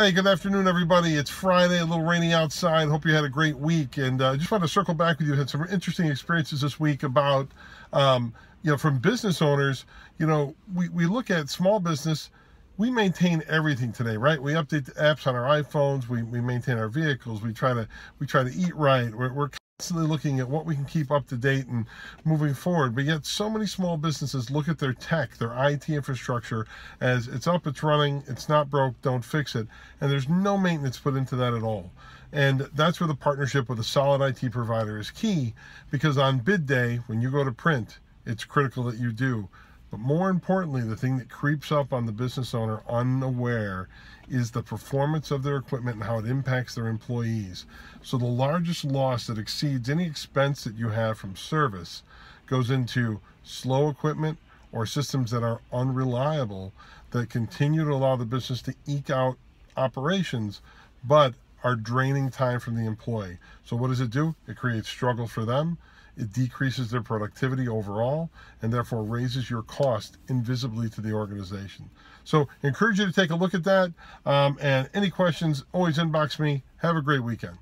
Hey, good afternoon, everybody. It's Friday, a little rainy outside. Hope you had a great week. And I uh, just want to circle back with you. Had some interesting experiences this week about, um, you know, from business owners. You know, we, we look at small business. We maintain everything today, right? We update the apps on our iPhones. We, we maintain our vehicles. We try to we try to eat right. We're, we're constantly looking at what we can keep up to date and moving forward. But yet, so many small businesses look at their tech, their IT infrastructure, as it's up, it's running, it's not broke, don't fix it. And there's no maintenance put into that at all. And that's where the partnership with a solid IT provider is key because on bid day, when you go to print, it's critical that you do. But more importantly, the thing that creeps up on the business owner unaware is the performance of their equipment and how it impacts their employees. So the largest loss that exceeds any expense that you have from service goes into slow equipment or systems that are unreliable that continue to allow the business to eke out operations, but are draining time from the employee. So what does it do? It creates struggle for them. It decreases their productivity overall and therefore raises your cost invisibly to the organization. So encourage you to take a look at that. Um, and any questions, always inbox me. Have a great weekend.